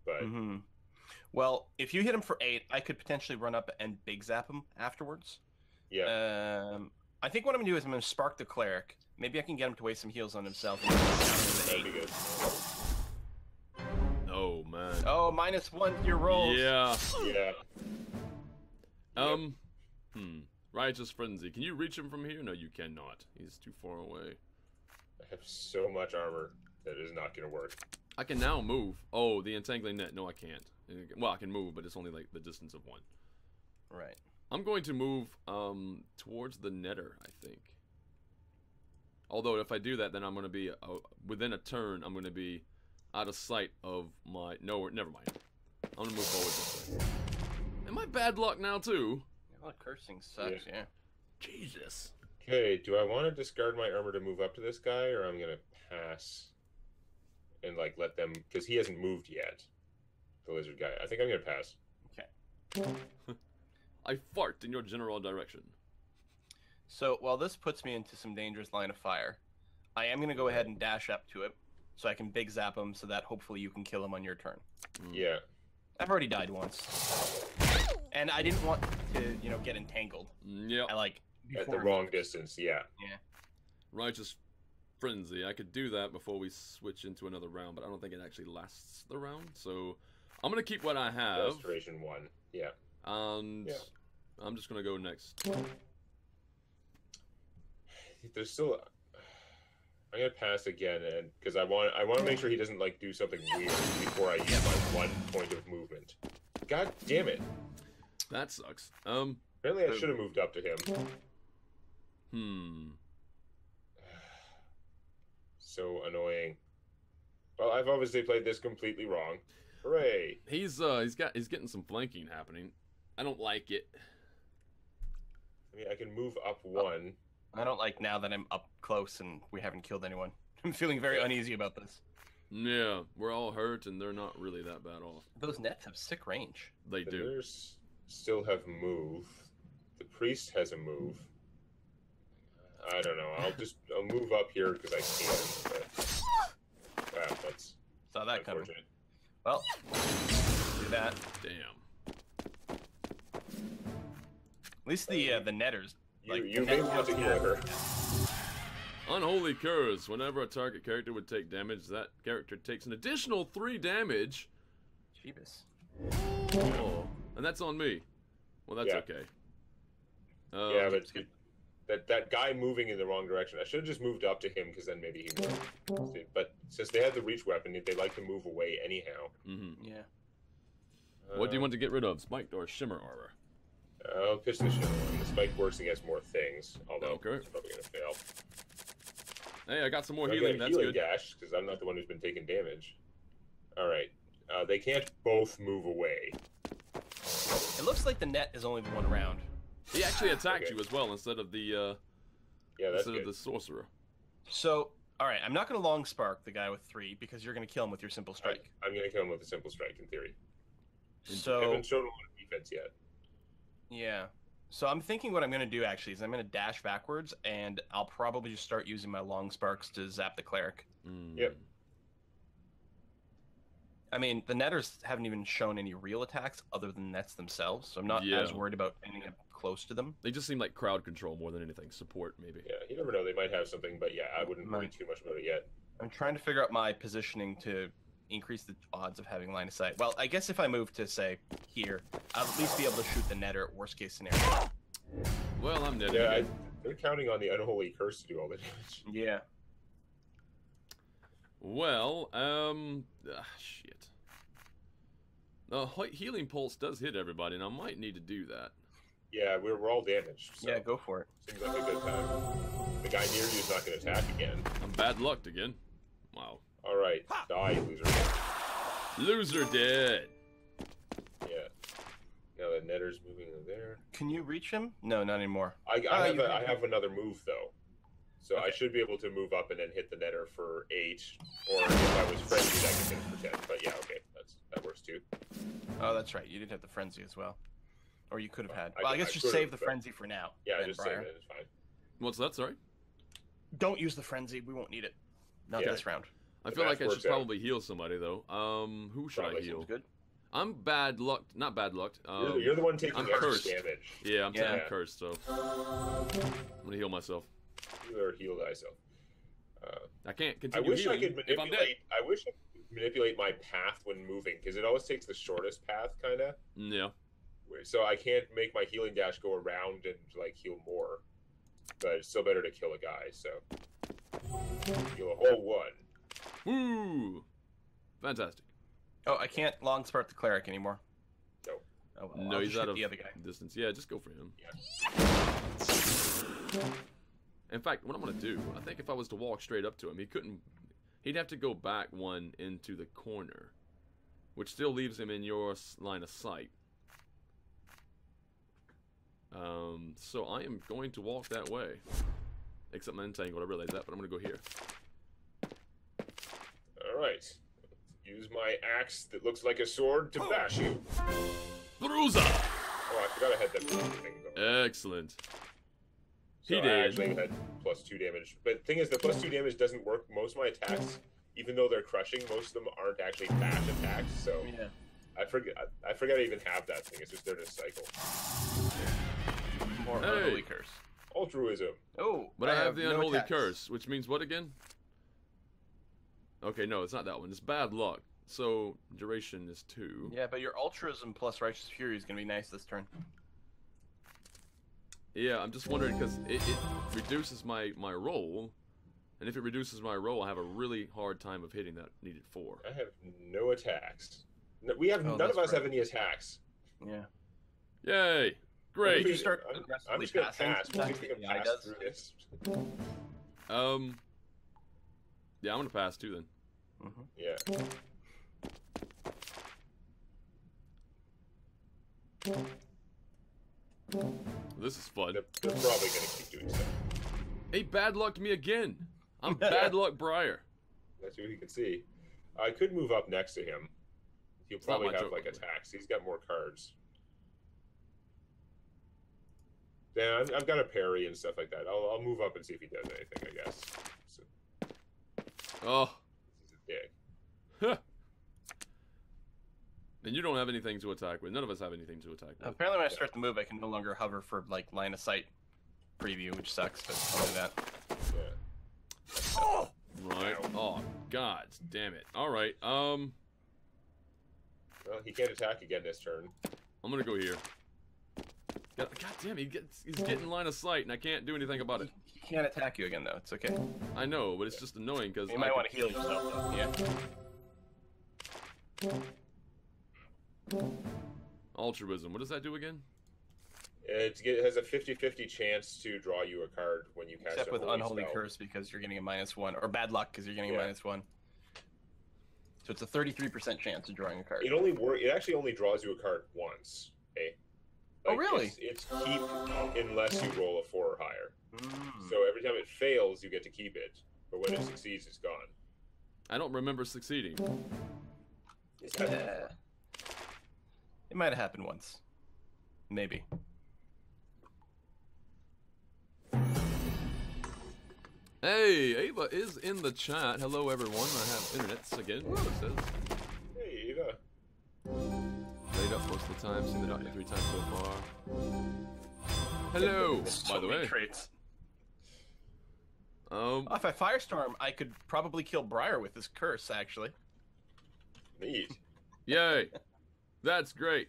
Speaker 3: but
Speaker 2: hmm Well, if you hit him for eight, I could potentially run up and big zap him afterwards.
Speaker 3: yeah.
Speaker 2: Um, I think what I'm gonna do is I'm gonna spark the cleric. Maybe I can get him to waste some heals on himself. And then down to the
Speaker 3: That'd be good.
Speaker 1: Oh man.
Speaker 2: Oh, minus one to your rolls.
Speaker 1: Yeah.
Speaker 3: Yeah.
Speaker 1: Um. Hmm. Righteous frenzy. Can you reach him from here? No, you cannot. He's too far away.
Speaker 3: I have so much armor that is not gonna work.
Speaker 1: I can now move. Oh, the entangling net. No, I can't. Well, I can move, but it's only like the distance of one.
Speaker 2: Right.
Speaker 1: I'm going to move um towards the netter. I think. Although if I do that, then I'm going to be uh, within a turn. I'm going to be out of sight of my. No, never mind. I'm going to move forward this way. Am I bad luck now too?
Speaker 2: Oh, cursing sucks. Yeah.
Speaker 1: Jesus.
Speaker 3: Okay, do I want to discard my armor to move up to this guy, or I'm gonna pass and like let them because he hasn't moved yet. The lizard guy. I think I'm gonna pass. Okay.
Speaker 1: I fart in your general direction.
Speaker 2: So while this puts me into some dangerous line of fire, I am gonna go ahead and dash up to it, so I can big zap him, so that hopefully you can kill him on your turn. Hmm.
Speaker 3: Yeah.
Speaker 2: I've already died once, and I didn't want to, you know, get entangled.
Speaker 1: Yep.
Speaker 2: I like
Speaker 3: At the
Speaker 2: before-
Speaker 3: wrong distance. Yeah. Yeah.
Speaker 1: Righteous frenzy. I could do that before we switch into another round, but I don't think it actually lasts the round. So I'm gonna keep what I have,
Speaker 3: Restoration one. Yeah.
Speaker 1: and
Speaker 3: Yeah.
Speaker 1: I'm just gonna go next.
Speaker 3: There's still. I'm gonna pass again, and because I want I want to make sure he doesn't like do something weird before I use my one point of movement. God damn it!
Speaker 1: That sucks. Um.
Speaker 3: Apparently, I should have moved up to him.
Speaker 1: Hmm.
Speaker 3: So annoying. Well, I've obviously played this completely wrong. Hooray!
Speaker 1: He's uh he's got he's getting some flanking happening. I don't like it.
Speaker 3: I mean, I can move up one.
Speaker 2: I don't like now that I'm up close and we haven't killed anyone. I'm feeling very uneasy about this.
Speaker 1: Yeah, we're all hurt and they're not really that bad off.
Speaker 2: Those nets have sick range.
Speaker 1: They
Speaker 3: The
Speaker 1: do.
Speaker 3: nurse still have move. The priest has a move. I don't know. I'll just I'll move up here because I can. But... Wow, that's
Speaker 2: Saw that coming.
Speaker 3: unfortunate.
Speaker 2: Well, do that.
Speaker 1: Damn.
Speaker 2: At least the uh, the netters.
Speaker 3: You,
Speaker 2: Like,
Speaker 3: you
Speaker 2: the
Speaker 3: may
Speaker 2: net
Speaker 3: want to
Speaker 2: has
Speaker 3: kill her.
Speaker 1: Unholy Curse. Whenever a target character would take damage, that character takes an additional three damage.
Speaker 2: Jeebus.
Speaker 1: Oh, and that's on me. Well, that's
Speaker 3: Yeah.
Speaker 1: okay. Um,
Speaker 3: yeah, but that that guy moving in the wrong direction. I should have just moved up to him because then maybe he would. But since they had the reach weapon, they like to move away anyhow.
Speaker 1: mhm.
Speaker 2: Yeah.
Speaker 1: What do you
Speaker 3: Uh,
Speaker 1: want to get rid of, spiked or shimmer armor?
Speaker 3: I'll pitch the shimmer. one. The spike works against more things, although
Speaker 1: Okay.
Speaker 3: it's probably gonna fail.
Speaker 1: Hey, I got some more
Speaker 3: I'll
Speaker 1: healing.
Speaker 3: a
Speaker 1: That's
Speaker 3: healing
Speaker 1: good.
Speaker 3: dash because I'm not the one who's been taking damage. All right, uh, they can't both move away.
Speaker 2: It looks like the net is only the one around.
Speaker 1: He actually attacked
Speaker 3: Okay.
Speaker 1: you as well instead of the uh,
Speaker 3: Yeah,
Speaker 1: instead
Speaker 3: good.
Speaker 1: of the sorcerer.
Speaker 2: So, all right, I'm not going to long spark the guy with three because you're going to kill him with your simple strike.
Speaker 3: I'm gonna kill him with a simple strike in theory. I
Speaker 2: So,
Speaker 3: haven't shown a lot of defense yet.
Speaker 2: yeah. So I'm thinking what I'm going to do actually is I'm going to dash backwards and I'll probably just start using my long sparks to zap the cleric.
Speaker 1: Mm.
Speaker 3: Yep.
Speaker 2: I mean, the netters haven't even shown any real attacks other than nets themselves, so I'm not
Speaker 1: Yeah.
Speaker 2: as worried about getting up close to them.
Speaker 1: They just seem like crowd control more than anything. Support, maybe.
Speaker 3: Yeah, you never know. They might have something, but yeah, I wouldn't worry too much about it yet.
Speaker 2: I'm trying to figure out my positioning to increase the odds of having line of sight. Well, I guess if I move to say here, I'll at least be able to shoot the netter. Worst case scenario.
Speaker 1: Well, I'm dead.
Speaker 3: Yeah, I, they're counting on the unholy curse to do all the damage.
Speaker 2: Yeah.
Speaker 1: Well, um, ah, shit. The he- healing pulse does hit everybody, and I might need to do that.
Speaker 3: Yeah, we're, we're all damaged. So
Speaker 2: Yeah, go for it.
Speaker 3: seems like a good time. The guy near you is not going to attack again.
Speaker 1: I'm bad lucked again. Wow.
Speaker 3: All right, die, loser.
Speaker 1: Loser dead.
Speaker 3: Yeah. Now the netter's moving in there.
Speaker 2: Can you reach him? No, not anymore.
Speaker 3: I,
Speaker 2: Oh,
Speaker 3: I uh,
Speaker 2: have
Speaker 3: a, I have another move though, so I should be able to move up and then hit the netter for eight, or if I was frenzied, I could hit it for ten. But yeah, okay, that's that works too.
Speaker 2: Oh, that's right. You did have the frenzy as well. Or you could have had.
Speaker 3: I
Speaker 2: Well, I
Speaker 3: could-
Speaker 2: guess
Speaker 3: I
Speaker 2: just save the frenzy for now.
Speaker 3: Yeah, just
Speaker 2: Briar.
Speaker 3: save it. It's fine.
Speaker 1: What's that? Sorry.
Speaker 2: Don't use the frenzy. We won't need it. Not
Speaker 3: Yeah.
Speaker 2: this round.
Speaker 1: I
Speaker 3: The
Speaker 1: feel like I should
Speaker 3: out.
Speaker 1: probably heal somebody though. Um, who should
Speaker 3: Probably
Speaker 1: I heal?
Speaker 2: Good.
Speaker 1: I'm bad lucked. Not bad lucked.
Speaker 3: You're,
Speaker 1: Um,
Speaker 3: the- you're the one taking
Speaker 1: I'm cursed.
Speaker 3: damage.
Speaker 1: yeah, I'm,
Speaker 2: Yeah.
Speaker 1: I'm cursed, so I'm gonna heal myself.
Speaker 3: You are heal thyself. Uh,
Speaker 1: I can't continue.
Speaker 3: I wish I
Speaker 1: healing
Speaker 3: could
Speaker 1: if I'm dead.
Speaker 3: manipulate. I wish I could manipulate my path when moving because it always takes the shortest path, kind of.
Speaker 1: Yeah.
Speaker 3: So I can't make my healing dash go around and like heal more. But it's still better to kill a guy. So heal a whole one.
Speaker 1: Woo! Fantastic.
Speaker 2: Oh, I can't long spark the cleric anymore.
Speaker 3: No.
Speaker 2: Oh, well,
Speaker 1: No,
Speaker 2: I'll
Speaker 1: he's
Speaker 2: just
Speaker 1: out of
Speaker 2: the other guy.
Speaker 1: distance. Yeah, just go for him.
Speaker 3: Yeah.
Speaker 1: In fact, what I'm gonna do, I think if I was to walk straight up to him, he couldn't. He'd have to go back one into the corner, which still leaves him in your line of sight. Um, so I am going to walk that way. Except I'm entangled, I realize that, but I'm gonna go here.
Speaker 3: All right. Use my axe that looks like a sword to bash you.
Speaker 1: Bruiser!
Speaker 3: Oh, I forgot I had that thing though.
Speaker 1: Excellent.
Speaker 3: So
Speaker 1: he
Speaker 3: I
Speaker 1: did.
Speaker 3: actually had plus two damage. But the thing is, the plus two damage doesn't work. Most of my attacks, even though they're crushing, most of them aren't actually bash attacks. So
Speaker 2: Yeah.
Speaker 3: I forget. I, I forget I even have that thing. It's just there to cycle.
Speaker 2: More
Speaker 1: Hey.
Speaker 2: unholy curse.
Speaker 3: Altruism.
Speaker 2: Oh,
Speaker 1: But I, have, the unholy
Speaker 2: attacks.
Speaker 1: curse, which means what again? Okay, no, it's not that one. It's bad luck. So duration is two.
Speaker 2: Yeah, but your altruism plus righteous fury is gonna be nice this turn.
Speaker 1: Yeah, I'm just wondering because it, it reduces my my roll, and if it reduces my roll, I have a really hard time of hitting that needed four.
Speaker 3: I have no attacks. No, we have
Speaker 2: Oh,
Speaker 3: none of
Speaker 2: that's
Speaker 3: us have any attacks.
Speaker 2: Yeah.
Speaker 1: Yay! Great.
Speaker 2: If you start
Speaker 3: I'm, I'm just gonna
Speaker 2: passing,
Speaker 3: pass. We're
Speaker 2: sometimes
Speaker 3: just gonna
Speaker 2: AI
Speaker 3: pass
Speaker 2: does.
Speaker 3: through this.
Speaker 1: Um, Yeah, I'm gonna pass too then.
Speaker 2: hmm
Speaker 3: Yeah.
Speaker 1: This is fun.
Speaker 3: They're, they're probably gonna keep doing stuff.
Speaker 1: Hey, bad luck me again. I'm bad luck Briar.
Speaker 3: That's what you can see. I could move up next to him. He'll probably have
Speaker 1: turn.
Speaker 3: like attacks. He's got more cards. Then I've, I've got a parry and stuff like that. I'll, I'll move up and see if he does anything. I guess. So,
Speaker 1: Oh,
Speaker 3: this is a dick.
Speaker 1: and you don't have anything to attack with. None of us have anything to attack with.
Speaker 2: Apparently, when I start the move, I can no longer hover for like line of sight preview, which sucks. But I'll do that.
Speaker 3: Yeah.
Speaker 1: Right. Oh, God damn it. All right. Um,
Speaker 3: Well, he can't attack again this turn.
Speaker 1: I'm gonna go here. God, God damn, he gets he's getting line of sight, and I can't do anything about it.
Speaker 2: He can't attack you again, though. It's okay.
Speaker 1: I know, but it's just annoying because
Speaker 2: You might want to heal yourself, though. Yeah.
Speaker 1: altruism. What does that do again?
Speaker 3: It get- has a 50-50 chance to draw you a card when you cast
Speaker 2: Except
Speaker 3: a
Speaker 2: with Unholy
Speaker 3: spell.
Speaker 2: Curse because you're getting a minus one, or bad luck because you're getting
Speaker 3: Yeah.
Speaker 2: a minus one. So it's a 33% chance of drawing a card.
Speaker 3: It only wor- It actually only draws you a card once. Okay.
Speaker 2: Oh, really?
Speaker 3: It's, it's keep unless you roll a four or higher.
Speaker 2: Mm.
Speaker 3: So every time it fails, you get to keep it. But when it succeeds, it's gone.
Speaker 1: I don't remember succeeding.
Speaker 2: Yeah. It might have happened once. Maybe.
Speaker 1: Hey, Ava is in the chat. Hello, everyone. I have internets again. It says
Speaker 3: Hey, Eva.
Speaker 1: Laid up most of the time. Seen the doctor three times so far. Hello,
Speaker 2: So
Speaker 1: by the way.
Speaker 2: traits.
Speaker 1: Um,
Speaker 2: Oh, if I firestorm, I could probably kill Briar with this curse. Actually,
Speaker 3: Neat.
Speaker 1: yay, that's great.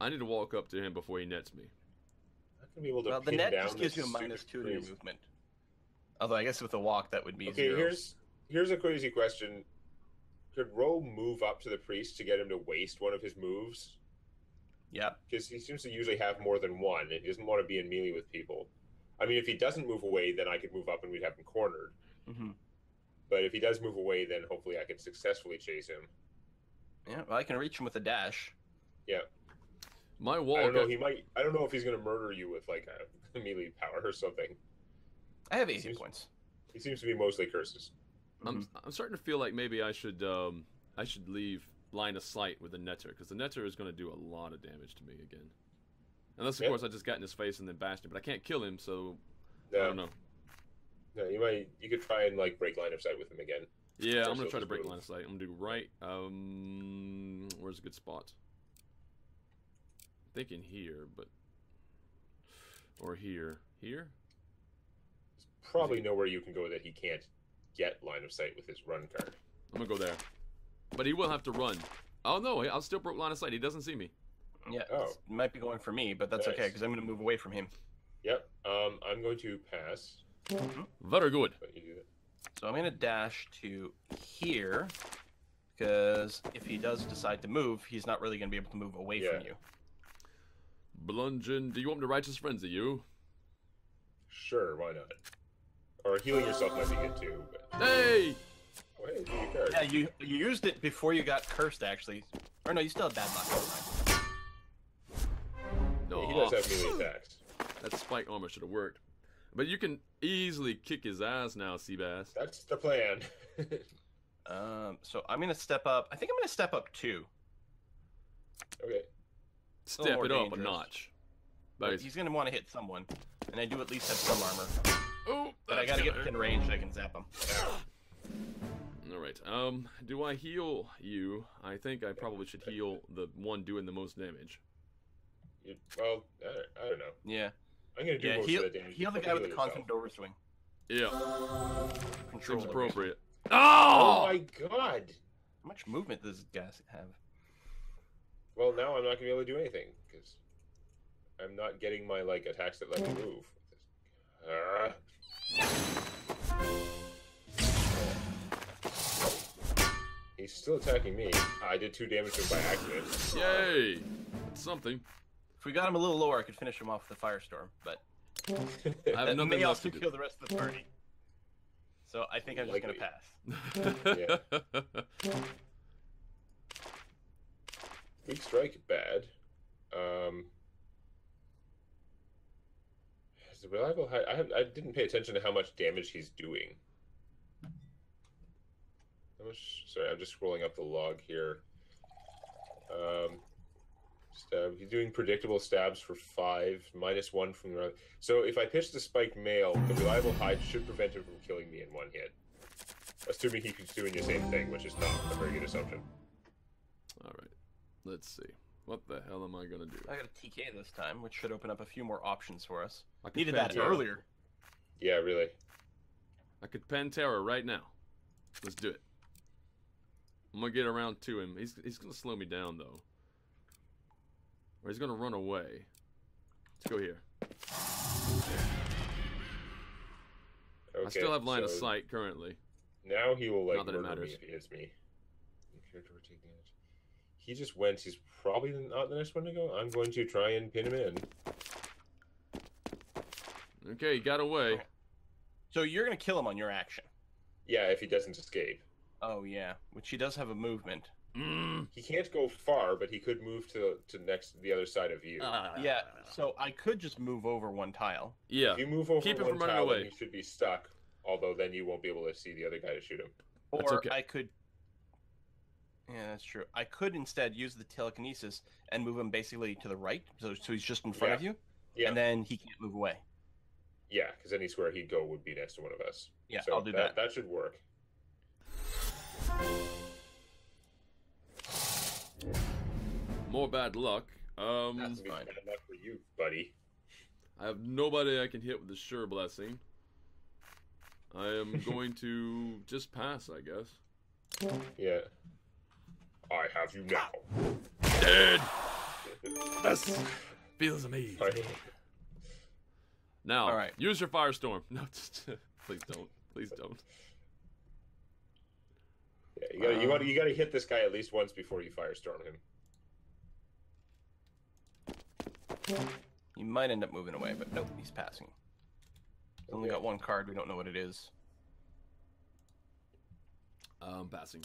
Speaker 1: I need to walk up to him before he nets me.
Speaker 3: Not gonna be able to
Speaker 2: well, the net
Speaker 3: down
Speaker 2: just gives you a minus two to your movement. Although I guess with a walk that would be
Speaker 3: Okay,
Speaker 2: zero.
Speaker 3: here's here's a crazy question. Could Ro move up to the priest to get him to waste one of his moves?
Speaker 2: Yeah.
Speaker 3: Because he seems to usually have more than one, and he doesn't want to be in melee with people. I mean, if he doesn't move away, then I could move up and we'd have him cornered.
Speaker 2: hmm
Speaker 3: But if he does move away, then hopefully I can successfully chase him.
Speaker 2: Yeah. Well, I can reach him with a dash. Yeah.
Speaker 1: My
Speaker 3: wall.
Speaker 1: I
Speaker 3: don't know. He might. I don't know if he's going to murder you with like a melee power or something.
Speaker 2: I have 80
Speaker 3: Seems-
Speaker 2: points.
Speaker 3: He seems to be mostly curses.
Speaker 1: I'm,
Speaker 2: Mhm.
Speaker 1: I'm starting to feel like maybe I should um I should leave line of sight with the netter because the netter is going to do a lot of damage to me again. Unless of
Speaker 3: Yeah.
Speaker 1: course I just got in his face and then bashed him, but I can't kill him, so I don't know.
Speaker 3: no, you might. You could try and like break line of sight with him again.
Speaker 1: Yeah, I'm gonna try to break
Speaker 3: move.
Speaker 1: line of sight. I'm gonna do right. Um, where's a good spot? thinking here, but or here, here.
Speaker 3: There's probably nowhere you can go that he can't get line of sight with his run card.
Speaker 1: I'm gonna go there, but he will have to run. Oh no, I'll still broke line of sight. He doesn't see me.
Speaker 2: Yeah.
Speaker 3: Oh.
Speaker 2: might be going for me, but that's okay because I'm going to move away from him.
Speaker 3: Yep. Um, I'm going to pass.
Speaker 1: Very good.
Speaker 3: But you do that.
Speaker 2: So I'm going to dash to here because if he does decide to move, he's not really going to be able to move away
Speaker 3: Yeah.
Speaker 2: from you.
Speaker 1: Blungen, do you want me to righteous frenzy you?
Speaker 3: Sure, why not? Or healing yourself might be good too. But...
Speaker 1: Hey!
Speaker 3: Oh, hey.
Speaker 2: Yeah, you you used it before you got cursed, actually. Or no, you still have bad luck.
Speaker 1: No,
Speaker 3: Yeah, he does have melee attacks.
Speaker 1: that spike armor should have worked. But you can easily kick his ass now, Seabass.
Speaker 3: That's the plan.
Speaker 2: Um, so I'm going to step up. I think I'm going to step up two.
Speaker 3: okay.
Speaker 1: Step
Speaker 2: more
Speaker 1: it up a notch.
Speaker 2: But He's going to want to hit someone, and I do at least have some armor.
Speaker 1: Oh,
Speaker 2: But I got to get within range so I can zap him.
Speaker 1: All right. Um, do I heal you? I think I probably should heal the one doing the most damage.
Speaker 3: You, well, I, I don't know.
Speaker 2: Yeah.
Speaker 3: I'm gonna do
Speaker 2: Yeah,
Speaker 3: most
Speaker 2: heal,
Speaker 3: of the damage.
Speaker 2: heal the guy with the
Speaker 3: yourself.
Speaker 2: constant overswing.
Speaker 1: Yeah,
Speaker 2: Control
Speaker 1: seems appropriate.
Speaker 3: Oh
Speaker 1: Oh!
Speaker 3: my god!
Speaker 2: How much movement does this guy have?
Speaker 3: Well, now I'm not gonna be able to do anything because I'm not getting my like attacks that let me move. Ah. He's still attacking me. I did two damage to him by accident.
Speaker 1: Yay! That's something.
Speaker 2: If we got him a little lower, I could finish him off with the firestorm, but
Speaker 1: I have
Speaker 2: that
Speaker 1: nothing
Speaker 2: may
Speaker 1: left
Speaker 2: also
Speaker 1: to do.
Speaker 2: kill the rest of the party. So I think I'm just gonna
Speaker 3: Likely.
Speaker 2: pass.
Speaker 3: Weak strike, bad. Um, reliable? I, I, I didn't pay attention to how much damage he's doing. How much? Sorry, I'm just scrolling up the log here. Um, stab. He's doing predictable stabs for five, minus one from the. So if I pitch the spiked mail, the reliable hide should prevent him from killing me in one hit. Assuming he keeps doing the same thing, which is not a very good assumption.
Speaker 1: All right. Let's see. What the hell am I gonna do?
Speaker 2: I got a TK this time, which should open up a few more options for us.
Speaker 1: I
Speaker 2: Needed that
Speaker 1: Pantera.
Speaker 2: earlier.
Speaker 3: Yeah, really.
Speaker 1: I could Pantera right now. Let's do it. I'm gonna get around to him. He's he's gonna slow me down though. Or he's gonna run away. Let's go here.
Speaker 3: Okay,
Speaker 1: I still have line of sight currently.
Speaker 3: Now he will like
Speaker 1: Not that it
Speaker 3: murder me
Speaker 1: matters.
Speaker 3: if he hits me. Character will take damage. He just went. He's probably not the next one to go. I'm going to try and pin him in.
Speaker 1: Okay, he got away.
Speaker 2: So you're gonna kill him on your action.
Speaker 3: Yeah, if he doesn't escape.
Speaker 2: Oh yeah, which he does have a movement.
Speaker 1: Mm.
Speaker 3: He can't go far, but he could move to to next the other side of you.
Speaker 2: Yeah, so I could just move over one tile.
Speaker 1: Yeah.
Speaker 3: if you move over
Speaker 1: Keep
Speaker 3: one
Speaker 1: from
Speaker 3: tile, then
Speaker 1: away.
Speaker 3: he should be stuck. Although then you won't be able to see the other guy to shoot him.
Speaker 2: Or
Speaker 1: okay.
Speaker 2: I could. Yeah, that's true. I could instead use the telekinesis and move him basically to the right, so, so he's just in front of you,
Speaker 3: Yeah,
Speaker 2: and then he can't move away.
Speaker 3: yeah, because any square he'd go would be next to one of us.
Speaker 2: Yeah,
Speaker 3: so
Speaker 2: I'll do that.
Speaker 3: That should work.
Speaker 1: More bad luck. Um,
Speaker 2: That's fine.
Speaker 3: bad enough for you, buddy.
Speaker 1: I have nobody I can hit with the sure blessing. I am going to just pass, I guess.
Speaker 3: Yeah. I have you now.
Speaker 1: Dead. This feels amazing.
Speaker 3: Fine.
Speaker 1: Now,
Speaker 2: All right.
Speaker 1: use your firestorm. No, please don't. Please don't.
Speaker 3: Yeah, you gotta, you,
Speaker 2: Um,
Speaker 3: gotta, you gotta hit this guy at least once before you firestorm him.
Speaker 2: You might end up moving away, but nope, he's passing. He's only got one card. We don't know what it is.
Speaker 1: Um, passing.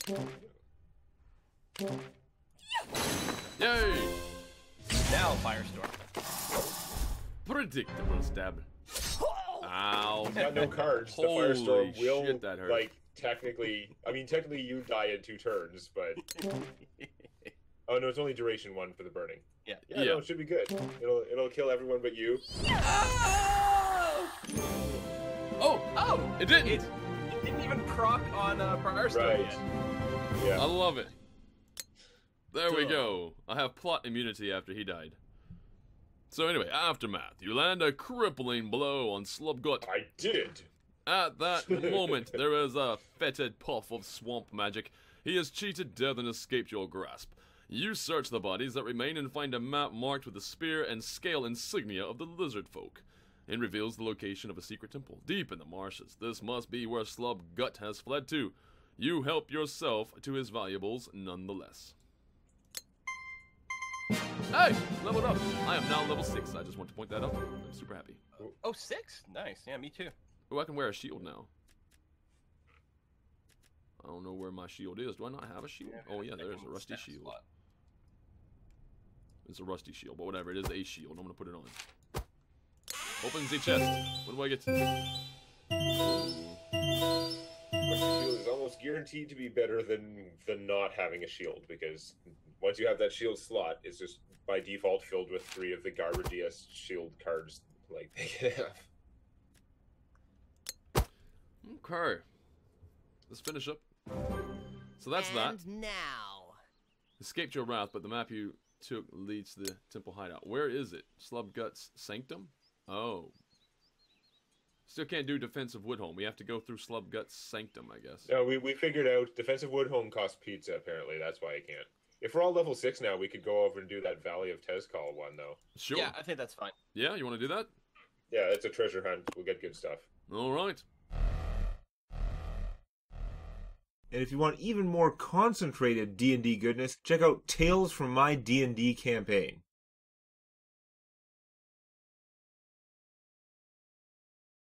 Speaker 1: Yay!
Speaker 2: Now firestorm.
Speaker 1: Predictable stab. Ow.
Speaker 3: He's got no cards. The firestorm will
Speaker 1: shit, that hurt.
Speaker 3: like technically. I mean, technically you die in two turns, but oh no, it's only duration one for the burning.
Speaker 2: Yeah.
Speaker 3: Yeah,
Speaker 1: Yeah.
Speaker 3: no, it should be good. It'll it'll kill everyone but you.
Speaker 1: Oh,
Speaker 2: Oh,
Speaker 1: it didn't.
Speaker 2: it, it didn't even proc on uh, firestorm
Speaker 3: Right.
Speaker 2: yet.
Speaker 3: Yeah.
Speaker 1: I love it. There we go. I have plot immunity after he died. So anyway, aftermath. You land a crippling blow on Slubgut.
Speaker 3: I did.
Speaker 1: At that moment, there is a fetid puff of swamp magic. He has cheated death and escaped your grasp. You search the bodies that remain and find a map marked with the spear and scale insignia of the lizard folk. It reveals the location of a secret temple deep in the marshes. This must be where Slub Gut has fled to. You help yourself to his valuables nonetheless. Hey, leveled up. I am now level 6. I just want to point that out. I'm super happy.
Speaker 2: Oh, six. Nice. Yeah, me too.
Speaker 1: Oh, I can wear a shield now. I don't know where my shield is. Do I not have a shield? oh yeah, there's a rusty shield.
Speaker 2: slot.
Speaker 1: It's a rusty shield, but whatever. It is a shield. I'm gonna put it on. Opens the chest. What do I get?
Speaker 3: Guaranteed to be better than than not having a shield because once you have that shield slot, it's just by default filled with three of the garbageiest shield cards like they can have.
Speaker 1: Okay. Let's finish up. So that's that.
Speaker 4: and now.
Speaker 1: Escaped your wrath, but the map you took leads to the temple hideout. Where is it? Slubgut's sanctum? Oh. Still can't do defensive Woodhome. We have to go through Slubgut's sanctum, I guess.
Speaker 3: No, we, we figured out defensive Woodhome costs pizza. Apparently, that's why I can't. If we're all level six now, we could go over and do that Valley of Tezcall one though.
Speaker 1: Sure.
Speaker 2: Yeah, I think that's fine.
Speaker 1: Yeah, you want to do that?
Speaker 3: Yeah, it's a treasure hunt. We'll get good stuff.
Speaker 1: All right.
Speaker 5: And if you want even more concentrated D&D goodness, check out Tales from My D&D campaign.